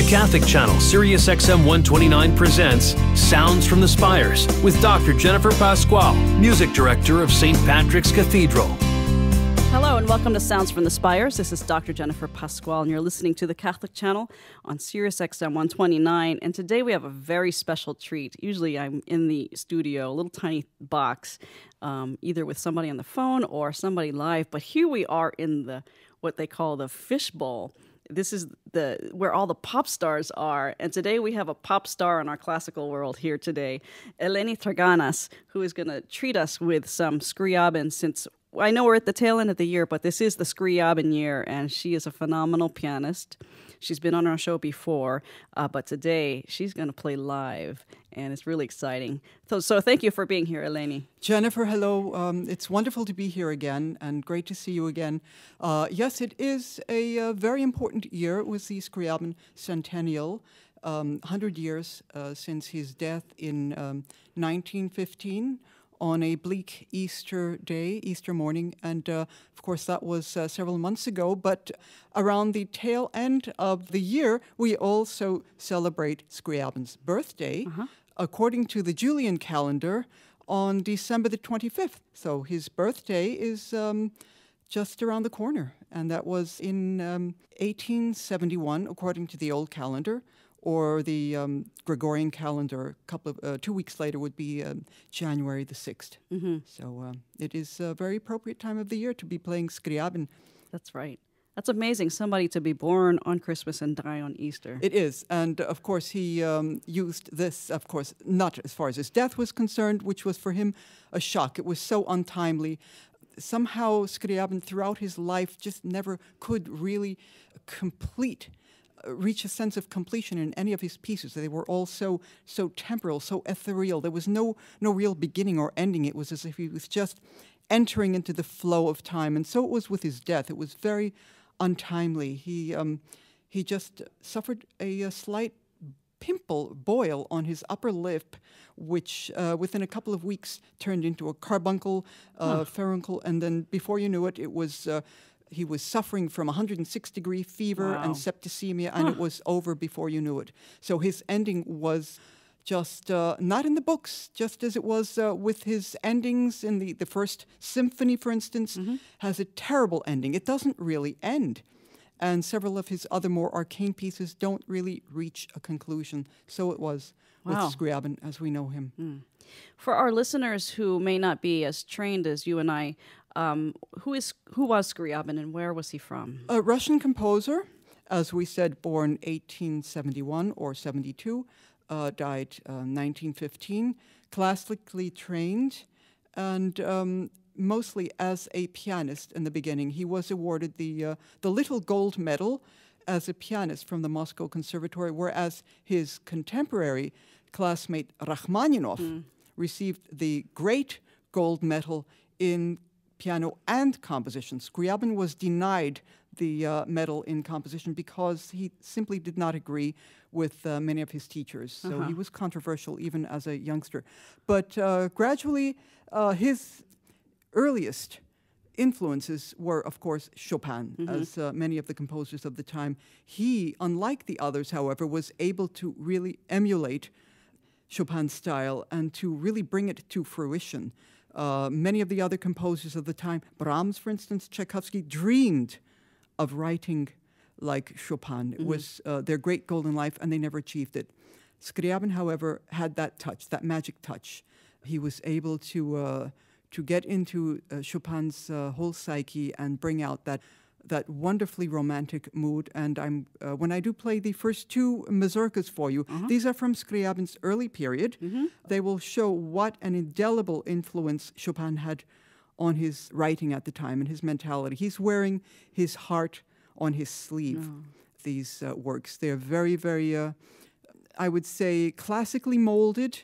The Catholic Channel, Sirius XM 129 presents Sounds from the Spires with Dr. Jennifer Pascual, Music Director of St. Patrick's Cathedral. Hello and welcome to Sounds from the Spires. This is Dr. Jennifer Pascual, and you're listening to the Catholic Channel on Sirius XM 129. And today we have a very special treat. Usually I'm in the studio, a little tiny box, um, either with somebody on the phone or somebody live. But here we are in the what they call the fishbowl this is the where all the pop stars are and today we have a pop star in our classical world here today eleni traganas who is going to treat us with some scriabin since I know we're at the tail end of the year, but this is the Scriabin year, and she is a phenomenal pianist. She's been on our show before, uh, but today she's going to play live, and it's really exciting. So, so thank you for being here, Eleni. Jennifer, hello. Um, it's wonderful to be here again, and great to see you again. Uh, yes, it is a, a, uh, very important year. It was the Scriabin centennial. Um, 100 years uh, since his death in um, 1915 on a bleak Easter day, Easter morning. And uh, of course, that was uh, several months ago. But around the tail end of the year, we also celebrate Scriabin's birthday. Uh-huh. According to the Julian calendar, on December the 25th. So his birthday is um, just around the corner. And that was in um, 1871, according to the old calendar or the um, Gregorian calendar, a couple of uh, two weeks later would be um, January the 6th mm-hmm. So uh, it is a very appropriate time of the year to be playing Scriabin. That's right. That's amazing. Somebody to be born on Christmas and die on Easter. It is, and of course he um, used this. Of course, not as far as his death was concerned, which was for him a shock. It was so untimely. Somehow Scriabin, throughout his life, just never could really complete reach a sense of completion in any of his pieces. They were all so so temporal, so ethereal. There was no no real beginning or ending. It was as if he was just entering into the flow of time. And so it was with his death. It was very untimely. He um, he just suffered a, a, slight pimple boil on his upper lip, which uh, within a couple of weeks turned into a carbuncle, uh, huh. and then before you knew it, it was. Uh, he was suffering from 106 degree fever wow. and septicemia, and huh. it was over before you knew it. So his ending was just uh, not in the books, just as it was uh, with his endings in the, the first symphony, for instance, mm-hmm. has a terrible ending. It doesn't really end. And several of his other more arcane pieces don't really reach a conclusion. So it was wow. with Scriabin as we know him. Mm. For our listeners who may not be as trained as you and I, um, who is who was Scriabin and where was he from? A Russian composer, as we said, born 1871 or 72, uh, died uh, 1915. Classically trained, and um, mostly as a pianist in the beginning. He was awarded the uh, the Little Gold Medal as a pianist from the Moscow Conservatory, whereas his contemporary classmate Rachmaninoff mm. received the Great Gold Medal in piano and composition. Scriabin was denied the uh, medal in composition because he simply did not agree with uh, many of his teachers. So uh-huh. he was controversial even as a youngster. But uh, gradually, uh, his earliest influences were, of course, Chopin, mm-hmm. as uh, many of the composers of the time. He, unlike the others, however, was able to really emulate Chopin's style and to really bring it to fruition. Uh, many of the other composers of the time, Brahms, for instance, Tchaikovsky, dreamed of writing like Chopin. Mm-hmm. It was uh, their great golden life, and they never achieved it. Scriabin, however, had that touch, that magic touch. He was able to uh, to get into uh, Chopin's uh, whole psyche and bring out that that wonderfully romantic mood. And I'm uh, when I do play the first two mazurkas for you, uh-huh. these are from Scriabin's early period. Mm-hmm. They will show what an indelible influence Chopin had on his writing at the time and his mentality. He's wearing his heart on his sleeve. Oh. These uh, works, they're very, very, uh, I would say, classically molded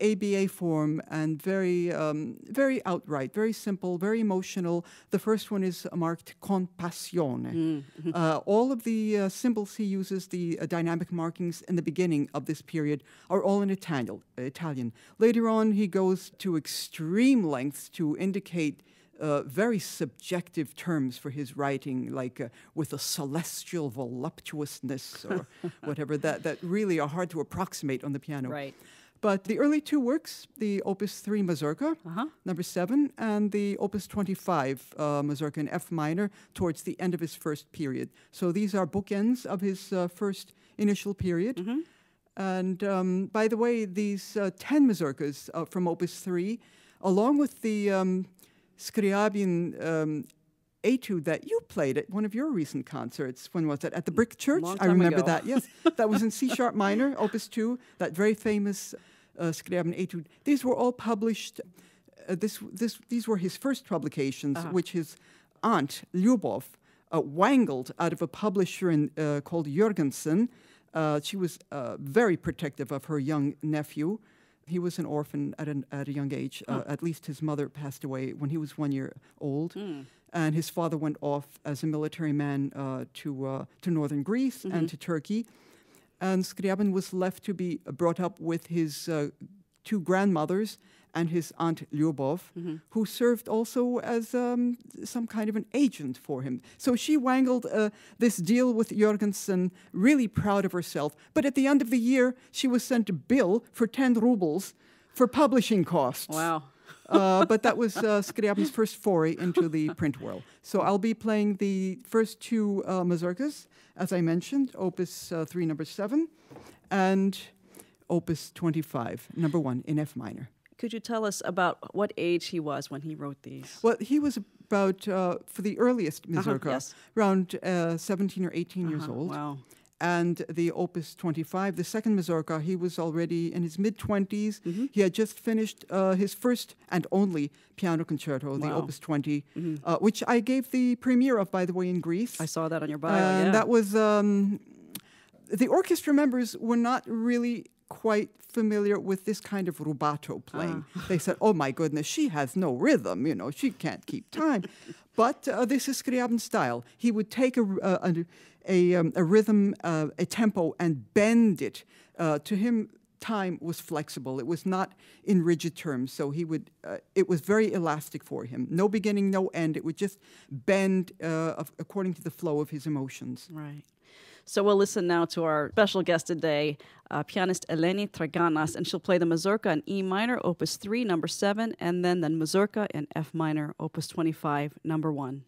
ABA form and very, um, very outright, very simple, very emotional. The first one is marked con passione. Mm-hmm. Uh, all of the uh, symbols he uses, the uh, dynamic markings in the beginning of this period, are all in Italian. Italian. Later on, he goes to extreme lengths to indicate uh, very subjective terms for his writing, like uh, with a celestial voluptuousness or whatever, that, that really are hard to approximate on the piano. Right. But the early two works, the Opus 3 Mazurka, Uh-huh. number seven, and the Opus 25 uh, Mazurka in F minor towards the end of his first period. So these are bookends of his uh, first initial period. Mm-hmm. And um, by the way, these uh, 10 mazurkas uh, from Opus 3, along with the um, Scriabin um, etude that you played at one of your recent concerts, when was that? At the Brick Church? I remember ago. that, yes. that was in C sharp minor, Opus 2, that very famous uh, etude. These were all published. Uh, this, this, these were his first publications, Uh-huh. which his aunt, Lyubov, uh, wangled out of a publisher in, uh, called Jurgenson. Uh, she was uh, very protective of her young nephew. He was an orphan at, an, at a young age. Uh, at least his mother passed away when he was one year old. And his father went off as a military man uh, to, uh, to northern Greece and to Turkey. And Scriabin was left to be brought up with his uh, two grandmothers and his aunt Lyubov, who served also as um, some kind of an agent for him. So she wangled uh, this deal with Jurgenson, really proud of herself. But at the end of the year, she was sent a bill for 10 rubles for publishing costs. Wow. Uh, but that was uh, Scriabin's first foray into the print world. So I'll be playing the first two uh, mazurkas, as I mentioned, Opus uh, 3, number 7, and Opus 25, number 1, in F minor. Could you tell us about what age he was when he wrote these? Well, he was about, uh, for the earliest mazurka, yes. around uh, 17 or 18 years Uh-huh, old. Wow. And the Opus 25, the second Mazurka, he was already in his mid 20s. Mm-hmm. He had just finished uh, his first and only piano concerto, the Opus 20, uh, which I gave the premiere of, by the way, in Greece. I saw that on your bio. and yeah. that was um, the orchestra members were not really quite familiar with this kind of rubato playing. Ah. They said, "Oh my goodness, she has no rhythm. You know, she can't keep time." but uh, this is Scriabin style. He would take a uh, a, a, um, a rhythm, uh, a tempo, and bend it. Uh, to him, time was flexible. It was not in rigid terms. So he would. Uh, it was very elastic for him. No beginning, no end. It would just bend uh, according to the flow of his emotions. Right. So we'll listen now to our special guest today, uh, pianist Eleni Traganas, and she'll play the Mazurka in E minor, Opus 3, number 7, and then the Mazurka in F minor, Opus 25, number 1.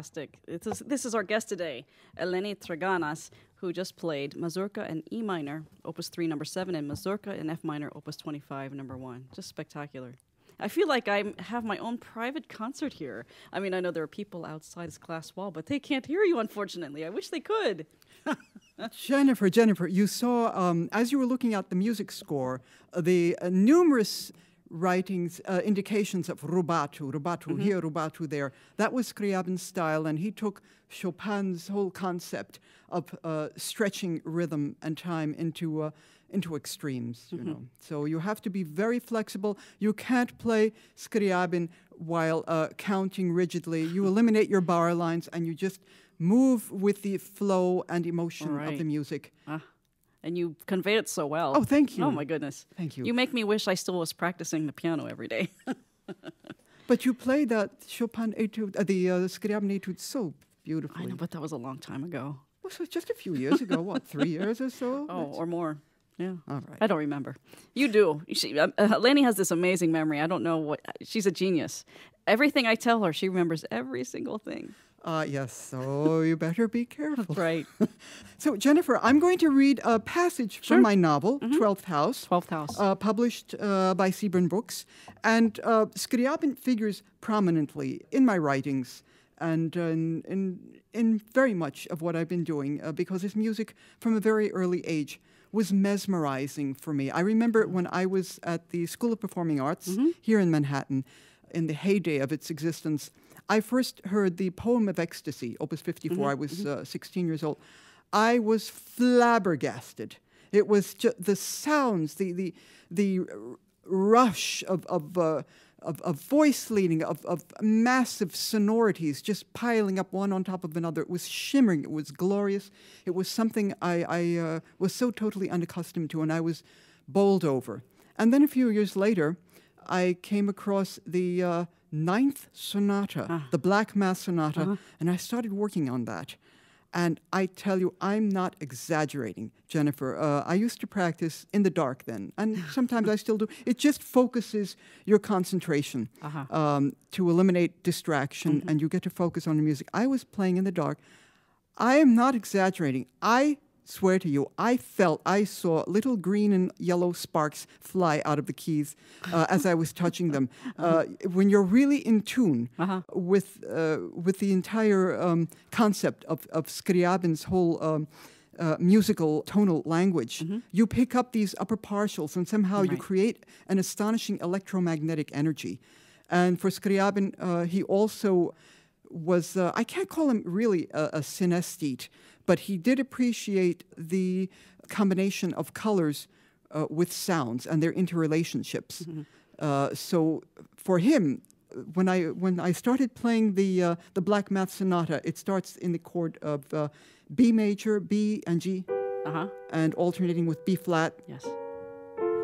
Fantastic. Is, this is our guest today, Eleni Traganas, who just played Mazurka in E minor, Opus 3, number 7, and Mazurka in F minor, Opus 25, number 1. Just spectacular. I feel like I have my own private concert here. I mean, I know there are people outside this glass wall, but they can't hear you, unfortunately. I wish they could. Jennifer, Jennifer, you saw, um, as you were looking at the music score, uh, the uh, numerous writings, uh, indications of rubato, rubato mm-hmm. here, rubato there. That was Scriabin's style, and he took Chopin's whole concept of uh, stretching rhythm and time into uh, into extremes. You mm-hmm. know, so you have to be very flexible. You can't play Scriabin while uh, counting rigidly. You eliminate your bar lines, and you just move with the flow and emotion right. of the music. Ah and you convey it so well. Oh, thank you. Oh my goodness. Thank you. You make me wish I still was practicing the piano every day. but you played that Chopin etude, uh, the uh, Scriabin etude so beautifully. I know, but that was a long time ago. Well, so just a few years ago. what, three years or so? Oh, That's or more. Yeah. All right. I don't remember. You do. She, uh, uh, has this amazing memory. I don't know what. She's a genius. Everything I tell her, she remembers every single thing. Uh, yes, so you better be careful. right. so, Jennifer, I'm going to read a passage sure. from my novel, mm-hmm. Twelfth House. Twelfth House. Uh, published uh, by Seaburn Books. And uh, Scriabin figures prominently in my writings and uh, in, in, in, very much of what I've been doing uh, because his music from a very early age was mesmerizing for me. I remember when I was at the School of Performing Arts mm-hmm. here in Manhattan in the heyday of its existence I first heard the poem of ecstasy, Opus 54. Mm-hmm. I was mm-hmm. uh, 16 years old. I was flabbergasted. It was just the sounds, the the the rush of of, uh, of, of, voice leading, of, of massive sonorities just piling up one on top of another. It was shimmering. It was glorious. It was something I, I uh, was so totally unaccustomed to, and I was bowled over. And then a few years later, I came across the uh, ninth sonata, ah. the Black Mass Sonata, uh-huh. and I started working on that. And I tell you, I'm not exaggerating, Jennifer. Uh, I used to practice in the dark then, and sometimes I still do. It just focuses your concentration uh-huh. um, to eliminate distraction, mm-hmm. and you get to focus on the music. I was playing in the dark. I am not exaggerating. I swear to you, I felt I saw little green and yellow sparks fly out of the keys uh, as I was touching them. Uh, when you're really in tune uh-huh. with uh, with the entire um, concept of of Scriabin's whole. Um, uh, musical tonal language, mm-hmm. you pick up these upper partials and somehow right. you create an astonishing electromagnetic energy. And for Scriabin, uh, he also was, uh, I can't call him really a, a synesthete, but he did appreciate the combination of colors uh, with sounds and their interrelationships. Mm-hmm. Uh, so for him, when I when I started playing the uh, the Black Mass Sonata, it starts in the chord of uh, B major, B and G, uh-huh. and alternating with B flat. Yes.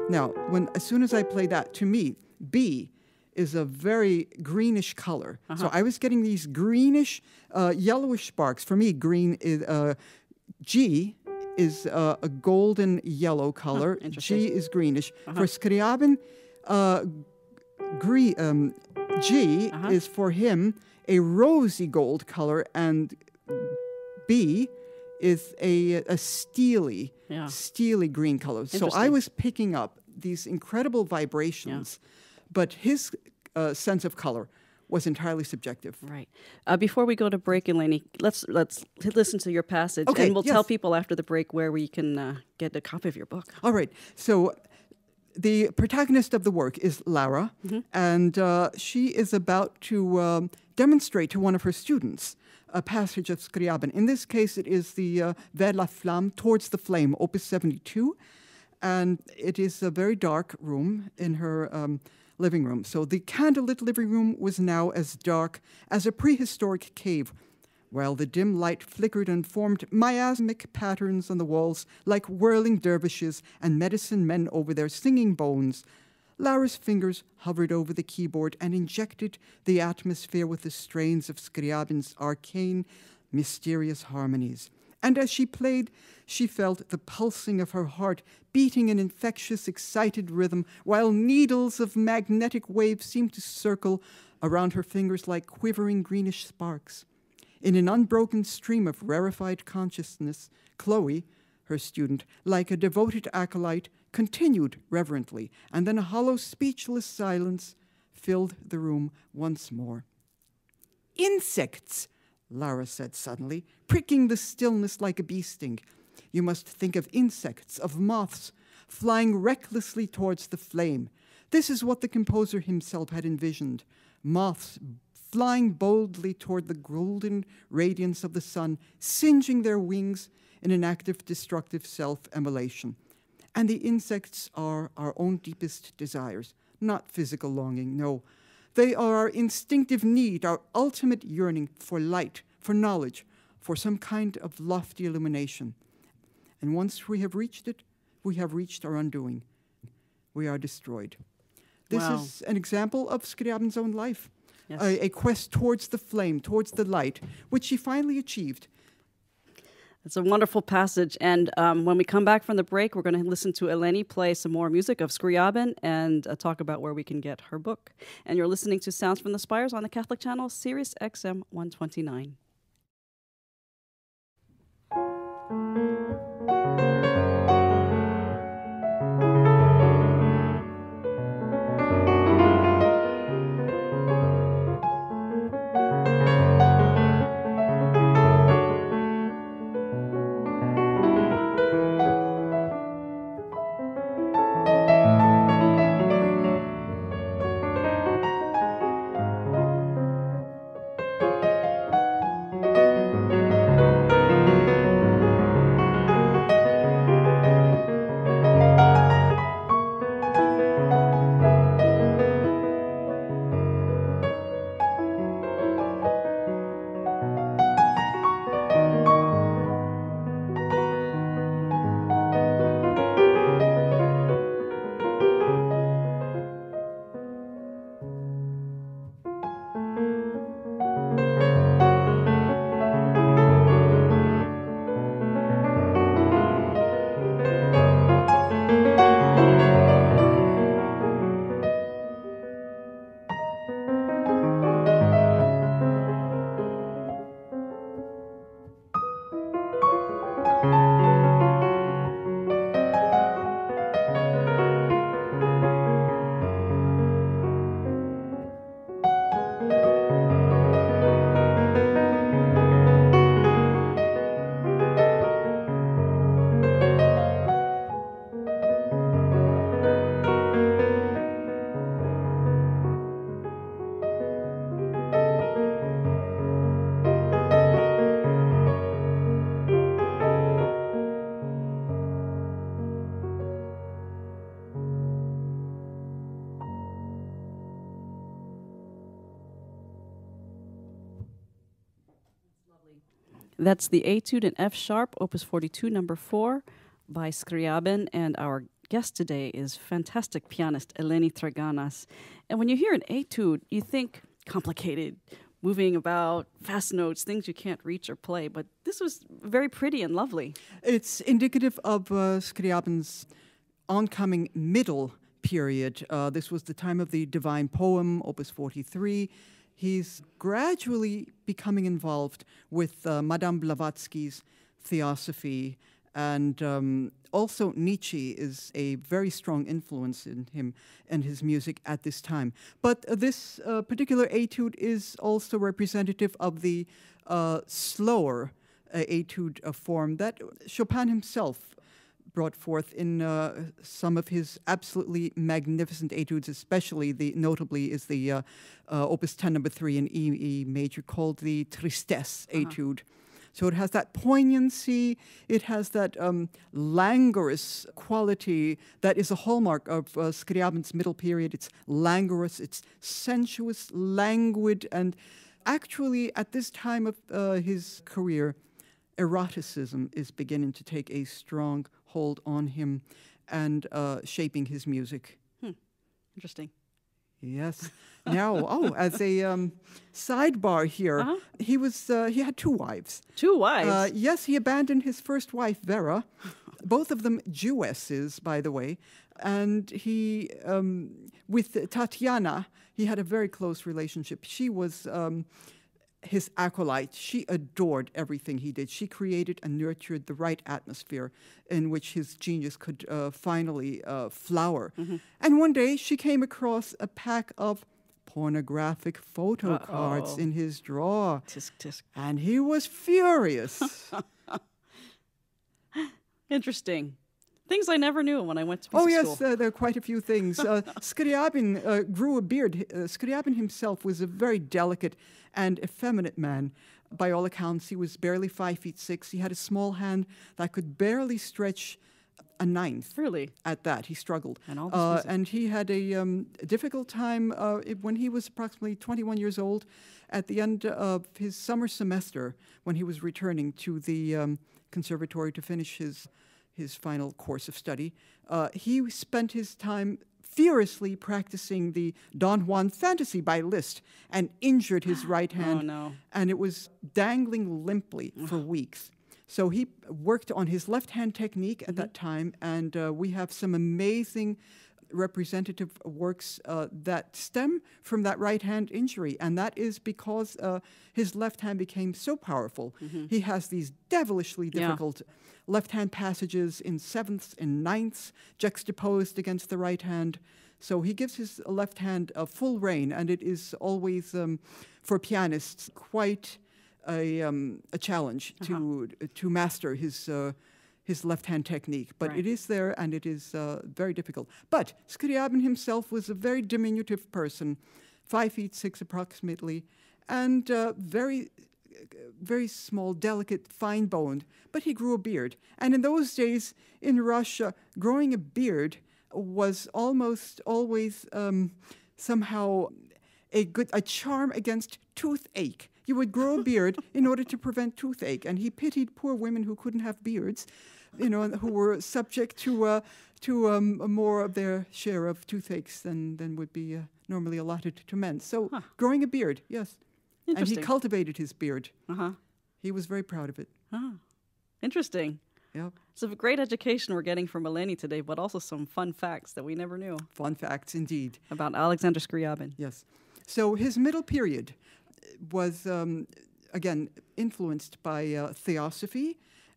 Now, when as soon as I play that, to me, B is a very greenish color. Uh-huh. So I was getting these greenish, uh, yellowish sparks. For me, green is uh, G is uh, a golden yellow color. Huh, G is greenish. Uh-huh. For Scriabin, uh, gre- um, G uh-huh. is for him a rosy gold color, and B is a, a steely, yeah. steely green color. So I was picking up these incredible vibrations. Yeah but his uh, sense of color was entirely subjective. Right. Uh, before we go to break, Eleni, let's let's listen to your passage, okay, and we'll yes. tell people after the break where we can uh, get a copy of your book. All right. So. The protagonist of the work is Lara, mm-hmm. and uh, she is about to um, demonstrate to one of her students a passage of Scriabin. In this case, it is the uh, Vers la Flamme, Towards the Flame, Opus 72. And it is a very dark room in her um, living room. So the candlelit living room was now as dark as a prehistoric cave, while the dim light flickered and formed miasmic patterns on the walls like whirling dervishes and medicine men over their singing bones. Lara's fingers hovered over the keyboard and injected the atmosphere with the strains of Scriabin's arcane, mysterious harmonies. And as she played, she felt the pulsing of her heart beating an infectious, excited rhythm, while needles of magnetic waves seemed to circle around her fingers like quivering greenish sparks. In an unbroken stream of rarefied consciousness, Chloe, her student, like a devoted acolyte, continued reverently, and then a hollow, speechless silence filled the room once more. Insects, Lara said suddenly, pricking the stillness like a bee sting. You must think of insects, of moths, flying recklessly towards the flame. This is what the composer himself had envisioned moths flying boldly toward the golden radiance of the sun, singeing their wings in an active destructive self immolation. And the insects are our own deepest desires, not physical longing, no. They are our instinctive need, our ultimate yearning for light, for knowledge, for some kind of lofty illumination. And once we have reached it, we have reached our undoing. We are destroyed. This Wow. is an example of Scriabin's own life. Yes. A, a quest towards the flame, towards the light, which he finally achieved. It's a wonderful passage. And um, when we come back from the break, we're going to listen to Eleni play some more music of Scriabin and uh, talk about where we can get her book. And you're listening to Sounds from the Spires on the Catholic Channel, Sirius XM 129. That's the Etude in F sharp, Opus 42, number 4 by Scriabin. And our guest today is fantastic pianist Eleni Traganas. And when you hear an etude, you think complicated, moving about, fast notes, things you can't reach or play. But this was very pretty and lovely. It's indicative of uh, Scriabin's oncoming middle period. Uh, this was the time of the Divine Poem, Opus 43. He's gradually becoming involved with uh, Madame Blavatsky's Theosophy, and um, also Nietzsche is a very strong influence in him and his music at this time. But uh, this uh, particular etude is also representative of the uh, slower uh, etude uh, form that Chopin himself brought forth in uh, some of his absolutely magnificent etudes, especially the notably is the uh, uh, Opus 10 number 3 in E, e major called the Tristesse etude. So it has that poignancy, it has that um, languorous quality that is a hallmark of uh, Scriabin's middle period. It's languorous, it's sensuous, languid, and actually at this time of uh, his career, eroticism is beginning to take a strong hold on him and uh, shaping his music. Interesting. Yes. Now, oh, as a um, sidebar here, Uh-huh. he was uh, he had two wives. Two wives. Uh, yes, he abandoned his first wife, Vera, both of them Jewesses, by the way. And he, um, with Tatiana, he had a very close relationship. She was um, his acolyte. She adored everything he did. She created and nurtured the right atmosphere in which his genius could uh, finally uh, flower. And one day she came across a pack of pornographic photo cards Uh-oh. in his drawer. Tisk tisk. And he was furious. Interesting. Things I never knew when I went to oh, yes, uh, there are quite a few things. Uh, Scriabin uh, grew a beard. Uh, Scriabin himself was a very delicate and effeminate man. By all accounts, he was barely five feet six. He had a small hand that could barely stretch a ninth. Really? At that, he struggled. And uh, and he had a, um, a difficult time uh, when he was approximately 21 years old. At the end of his summer semester, when he was returning to the um, conservatory to finish his his final course of study, uh, he spent his time furiously practicing the Don Juan fantasy by Liszt and injured his right hand. Oh, no. And it was dangling limply for weeks. So he worked on his left hand technique at that time, and uh, we have some amazing representative works uh, that stem from that right hand injury, and that is because uh, his left hand became so powerful. He has these devilishly Yeah. difficult left hand passages in sevenths and ninths juxtaposed against the right hand. So he gives his left hand a full rein, and it is always, um, for pianists, quite a, um, a challenge to to master his uh, his left hand technique. But Right. it is there, and it is uh, very difficult. But Scriabin himself was a very diminutive person, five feet six approximately, and uh, very very small, delicate, fine boned, but he grew a beard. And in those days in Russia, growing a beard was almost always um, somehow a good a charm against toothache. You would grow a beard in order to prevent toothache, and he pitied poor women who couldn't have beards, you know, who were subject to uh, to um, more of their share of toothaches than than would be uh, normally allotted to men. So, growing a beard, yes, and he cultivated his beard. Uh huh. He was very proud of it. Interesting. Yeah. It's a great education we're getting from Eleni today, but also some fun facts that we never knew Fun facts indeed. about Alexander Scriabin. Yes. So his middle period was, um, again, influenced by uh, theosophy,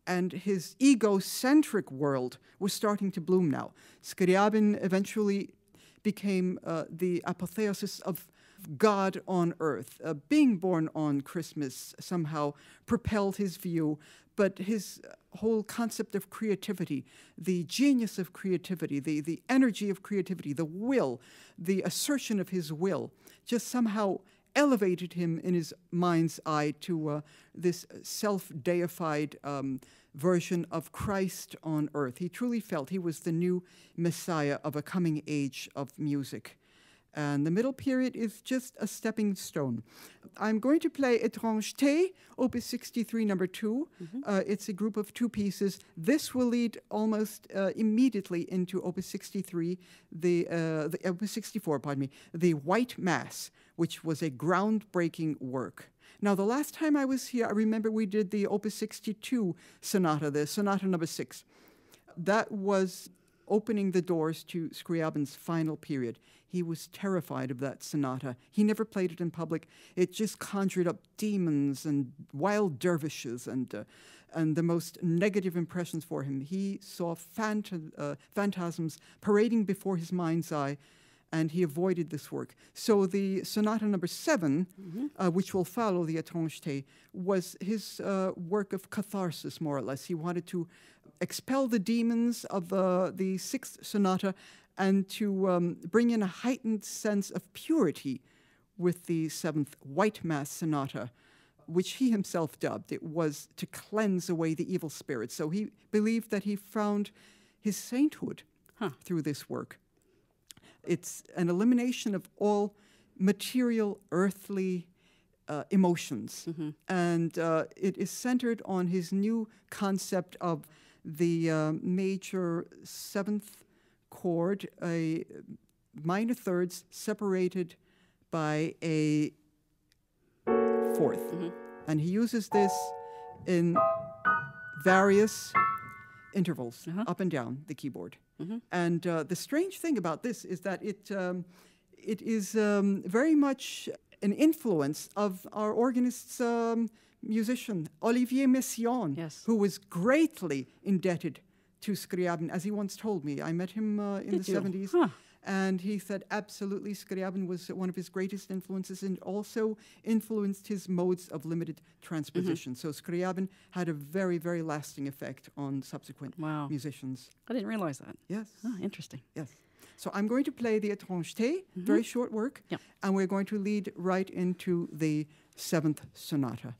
and his egocentric world was starting to bloom now. Scriabin eventually became uh, the apotheosis of God on earth. Uh, being born on Christmas somehow propelled his view, but his whole concept of creativity, the genius of creativity, the, the energy of creativity, the will, the assertion of his will, just somehow elevated him in his mind's eye to uh, this self deified um, version of Christ on earth. He truly felt he was the new Messiah of a coming age of music. And the middle period is just a stepping stone. I'm going to play Étrangeté, Opus 63, number 2 Uh, it's a group of two pieces. This will lead almost uh, immediately into Opus 63, the, uh, the Opus 64, pardon me, the White Mass, which was a groundbreaking work. Now, the last time I was here, I remember we did the Opus 62 sonata, the sonata number six that was opening the doors to Scriabin's final period. He was terrified of that sonata. He never played it in public. It just conjured up demons and wild dervishes and, uh, and the most negative impressions for him. He saw phant- uh, phantasms parading before his mind's eye, and he avoided this work. So the sonata number 7 uh, which will follow the Étrangeté, was his uh, work of catharsis, more or less. He wanted to expel the demons of uh, the sixth sonata and to um, bring in a heightened sense of purity with the seventh White Mass sonata, which he himself dubbed. It was to cleanse away the evil spirits. So he believed that he found his sainthood through this work. It's an elimination of all material, earthly uh, emotions. And uh, it is centered on his new concept of the uh, major seventh chord, a minor thirds separated by a 4th And he uses this in various intervals, up and down the keyboard. And uh, the strange thing about this is that it, um, it is um, very much an influence of our organist's um, musician, Olivier Messiaen, Yes. who was greatly indebted to Scriabin, as he once told me. I met him uh, in Did the you? 70s. Huh. And he said absolutely Scriabin was one of his greatest influences and also influenced his modes of limited transposition. Mm-hmm. So Scriabin had a very, very lasting effect on subsequent Wow. musicians. I didn't realize that. Yes. Oh, interesting. Yes. So I'm going to play the Étrangeté, mm-hmm. very short work, Yep. and we're going to lead right into the seventh sonata.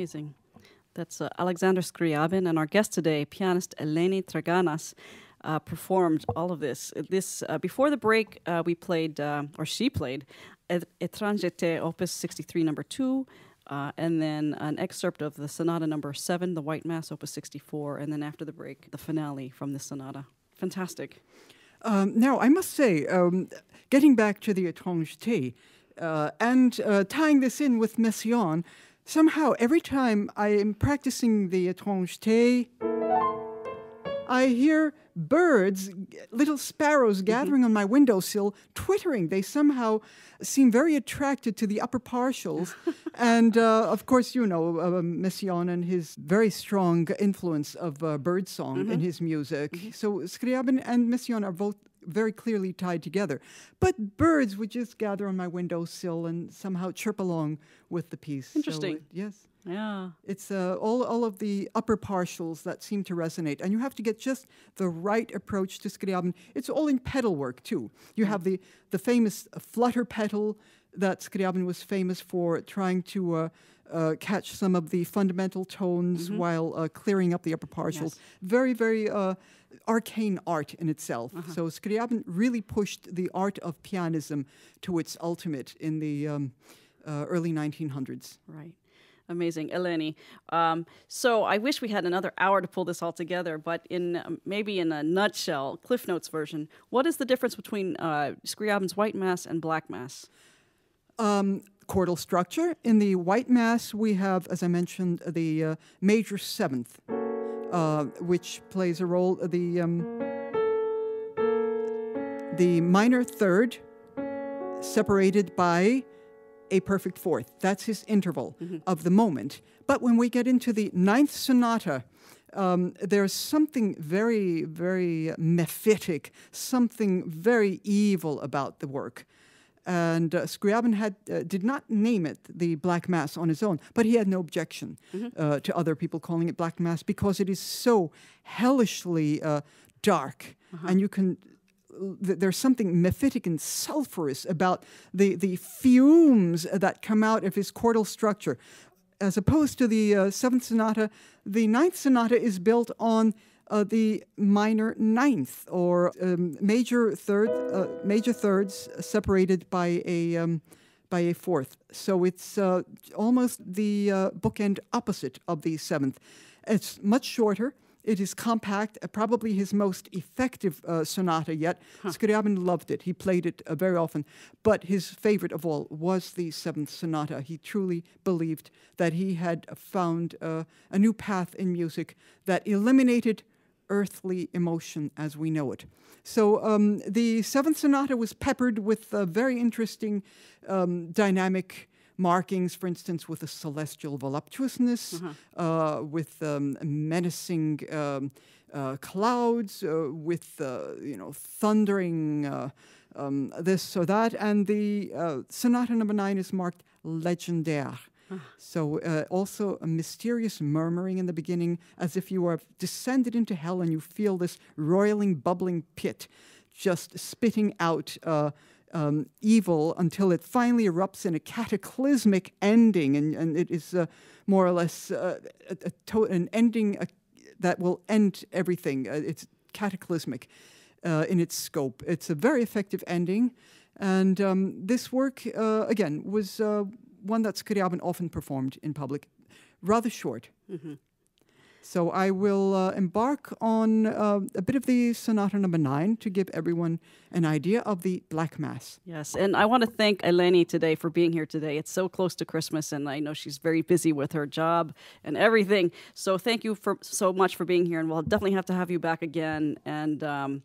Amazing. That's uh, Alexander Scriabin, and our guest today, pianist Eleni Traganas, uh, performed all of this. This uh, before the break, uh, we played, uh, or she played, Etrangete, Opus 63, number two, uh, and then an excerpt of the Sonata number seven, the White Mass, Opus 64, and then after the break, the finale from the sonata. Fantastic. Um, now, I must say, um, getting back to the Étrangeté uh, and uh, tying this in with Messiaen, somehow every time I am practicing the Étrangeté, I hear birds, little sparrows mm-hmm. gathering on my windowsill, twittering. They somehow seem very attracted to the upper partials. and uh, of course, you know, uh, Messiaen and his very strong influence of uh, birdsong mm-hmm. in his music. Mm-hmm. So Scriabin and Messiaen are both very clearly tied together. But birds would just gather on my windowsill and somehow chirp along with the piece. Interesting. So, yes. Yeah. It's uh, all, all of the upper partials that seem to resonate. And you have to get just the right approach to Scriabin. It's all in pedal work, too. You have the, the famous flutter pedal that Scriabin was famous for trying to uh, uh, catch some of the fundamental tones mm-hmm. while uh, clearing up the upper partials. Yes. Very, very uh, arcane art in itself. Uh-huh. So Scriabin really pushed the art of pianism to its ultimate in the um, uh, early 1900s. Right. Amazing, Eleni. Um, so I wish we had another hour to pull this all together, but in um, maybe in a nutshell, Cliff Notes version, what is the difference between uh, Scriabin's White Mass and Black Mass? Um, chordal structure. In the White Mass, we have, as I mentioned, the uh, major seventh, uh, which plays a role. The um, the minor third, separated by a perfect fourth. That's his interval mm-hmm. of the moment. But when we get into the ninth sonata, um, there's something very, very mephitic, something very evil about the work. And uh, Scriabin had, uh, did not name it the Black Mass on his own, but he had no objection mm-hmm. uh, to other people calling it Black Mass because it is so hellishly uh, dark. Uh-huh. And you can there's something mephitic and sulfurous about the, the fumes that come out of his chordal structure. As opposed to the uh, seventh sonata, the ninth sonata is built on uh, the minor ninth or um, major third, uh, major thirds separated by a um, by a fourth. So it's uh, almost the uh, bookend opposite of the seventh. It's much shorter. It is compact, uh, probably his most effective uh, sonata yet. Huh. Scriabin loved it. He played it uh, very often. But his favorite of all was the Seventh Sonata. He truly believed that he had found uh, a new path in music that eliminated earthly emotion as we know it. So um, the Seventh Sonata was peppered with very interesting um, dynamic markings, for instance, with a celestial voluptuousness, uh-huh. uh, with um, menacing um, uh, clouds, uh, with uh, you know thundering uh, um, this or that, and the uh, sonata number nine is marked legendaire. So, uh, also a mysterious murmuring in the beginning, as if you are descended into hell and you feel this roiling, bubbling pit just spitting out uh, um, evil until it finally erupts in a cataclysmic ending, and, and it is uh, more or less uh, a, a an ending uh, that will end everything. Uh, it's cataclysmic in its scope. It's a very effective ending, and um, this work again was one that Scriabin often performed in public, rather short. Mm-hmm. So I will uh, embark on uh, a bit of the Sonata Number Nine to give everyone an idea of the Black Mass. Yes, and I want to thank Eleni today for being here today. It's so close to Christmas, and I know she's very busy with her job and everything. So thank you for so much for being here, and we'll definitely have to have you back again. And um,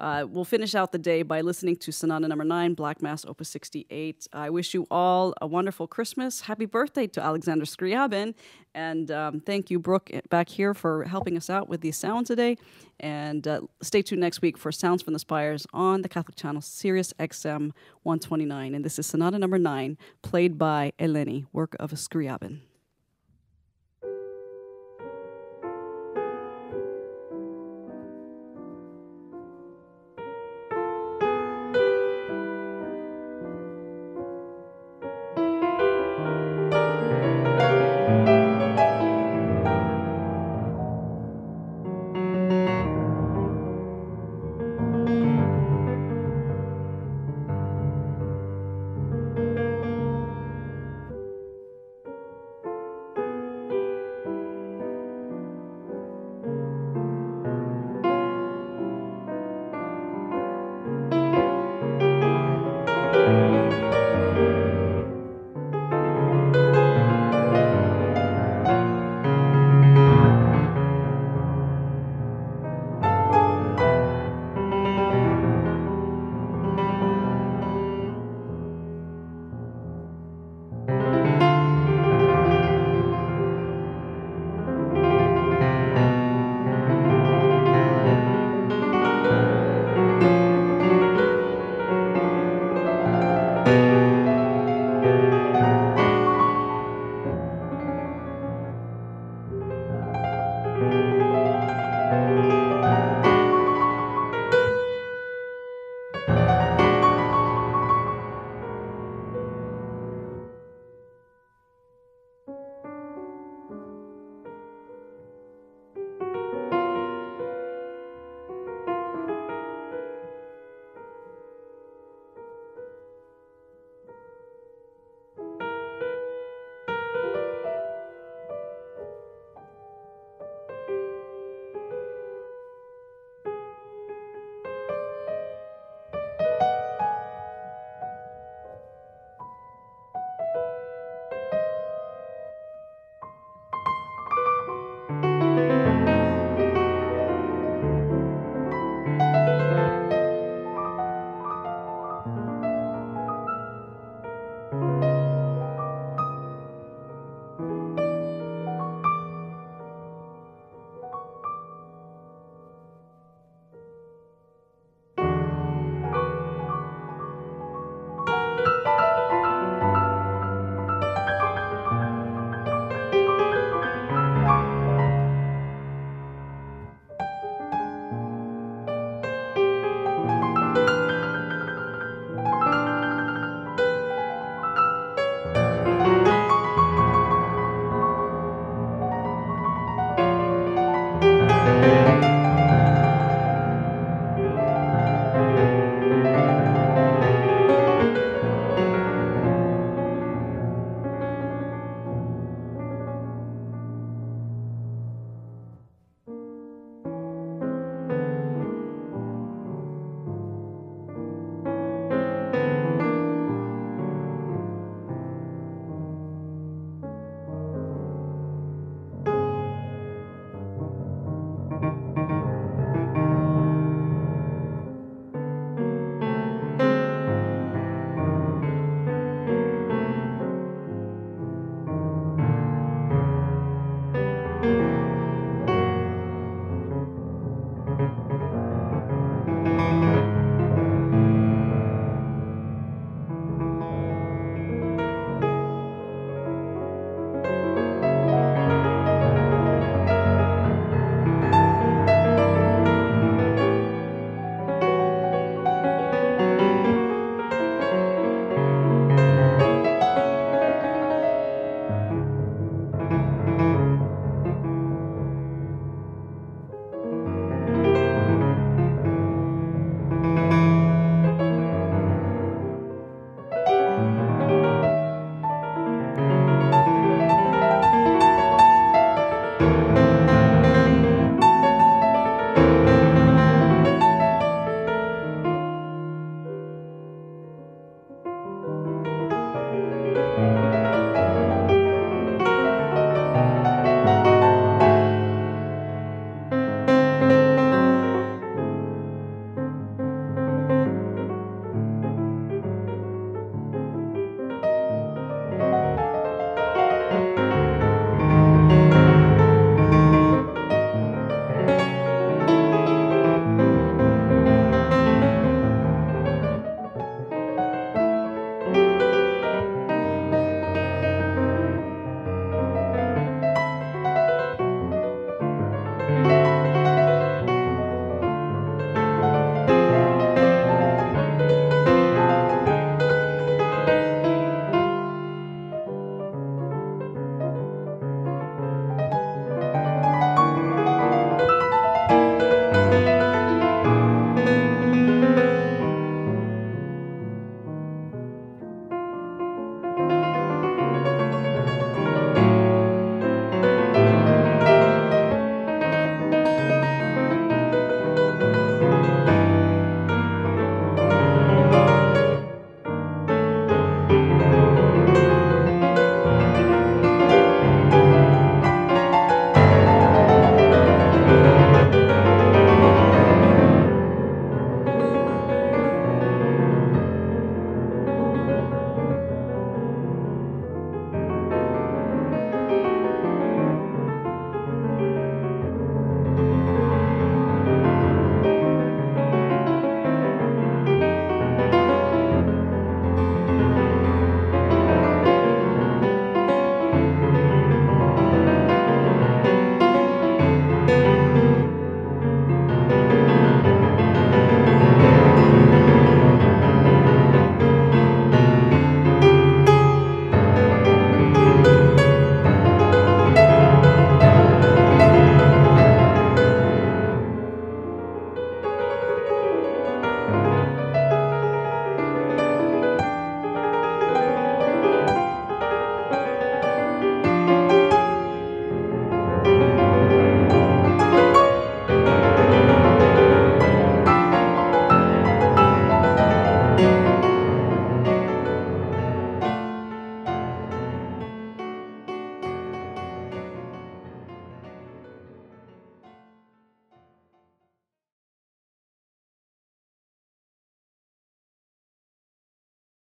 uh, we'll finish out the day by listening to Sonata Number Nine, Black Mass, Opus 68. I wish you all a wonderful Christmas. Happy birthday to Alexander Scriabin. And um, thank you, Brooke, eh, back here for helping us out with the sound today. And uh, stay tuned next week for Sounds from the Spires on the Catholic channel, Sirius XM 129. And this is Sonata Number Nine, played by Eleni, work of Scriabin.